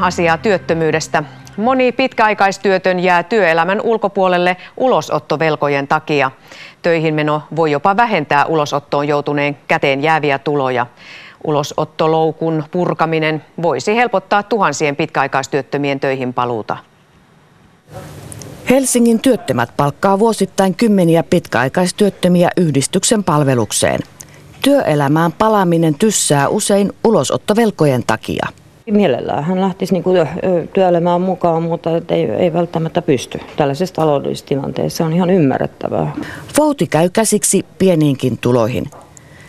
Asiaa työttömyydestä. Moni pitkäaikaistyötön jää työelämän ulkopuolelle ulosottovelkojen takia. Töihin meno voi jopa vähentää ulosottoon joutuneen käteen jääviä tuloja. Ulosottoloukun purkaminen voisi helpottaa tuhansien pitkäaikaistyöttömien töihin paluuta. Helsingin työttömät palkkaa vuosittain kymmeniä pitkäaikaistyöttömiä yhdistyksen palvelukseen. Työelämään palaaminen tyssää usein ulosottovelkojen takia. Mielellään hän lähtisi niin kuin työelämään mukaan, mutta ei, ei välttämättä pysty. Tällaisessa taloudellisessa tilanteessa se on ihan ymmärrettävää. Vouti käy käsiksi pieniinkin tuloihin.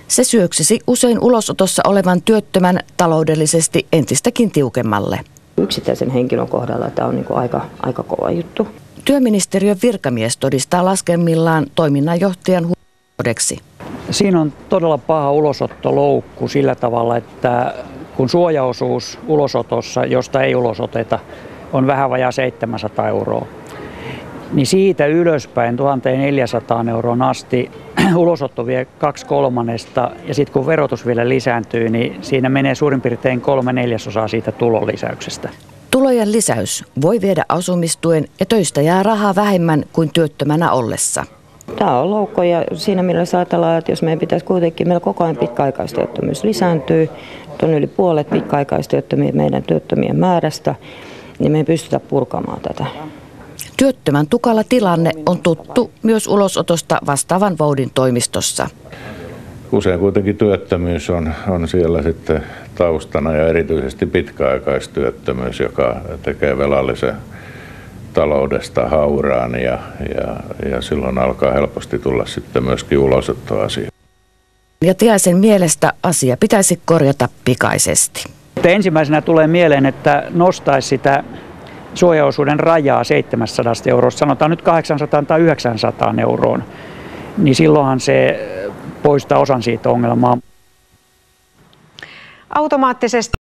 Se syöksisi usein ulosotossa olevan työttömän taloudellisesti entistäkin tiukemmalle. Yksittäisen henkilön kohdalla tämä on niin kuin aika, aika kova juttu. Työministeriön virkamies todistaa laskemillaan toiminnanjohtajan huodeksi. Siinä on todella paha ulosottoloukku sillä tavalla, että kun suojaosuus ulosotossa, josta ei ulosoteta, on vähän vajaa 700 euroa, niin siitä ylöspäin 1400 euroon asti ulosotto vie kaksi kolmannesta ja sitten kun verotus vielä lisääntyy, niin siinä menee suurin piirtein kolme neljäsosaa siitä tulonlisäyksestä. Tulojen lisäys voi viedä asumistuen ja töistä jää rahaa vähemmän kuin työttömänä ollessa. Tämä on loukko ja siinä mielessä ajatellaan, että jos meidän pitäisi kuitenkin, meillä koko ajan pitkäaikaistyöttömyys lisääntyy, on yli puolet pitkäaikaistyöttömien meidän työttömien määrästä, niin me ei pystytä purkamaan tätä. Työttömän tukala tilanne on tuttu myös ulosotosta vastaavan Voudin toimistossa. Usein kuitenkin työttömyys on, on siellä sitten taustana ja erityisesti pitkäaikaistyöttömyys, joka tekee velallisen taloudesta hauraan ja, ja, ja silloin alkaa helposti tulla sitten myöskin ulosottoasia. Ja Tiaisen mielestä asia pitäisi korjata pikaisesti. Ensimmäisenä tulee mieleen, että nostaisi sitä suojaosuuden rajaa 700 eurosta, sanotaan nyt 800 tai 900 euroon, niin silloinhan se poistaa osan siitä ongelmaa. Automaattisesti